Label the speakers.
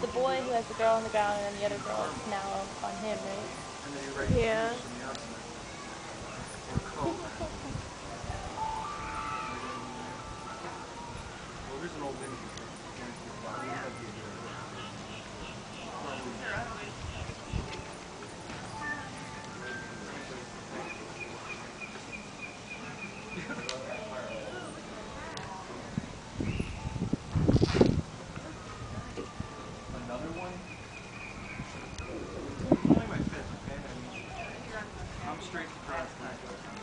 Speaker 1: the boy who has the girl on the ground and then the other girl is now on him, right?
Speaker 2: Yeah. well, there's an old. another one? I'm straight to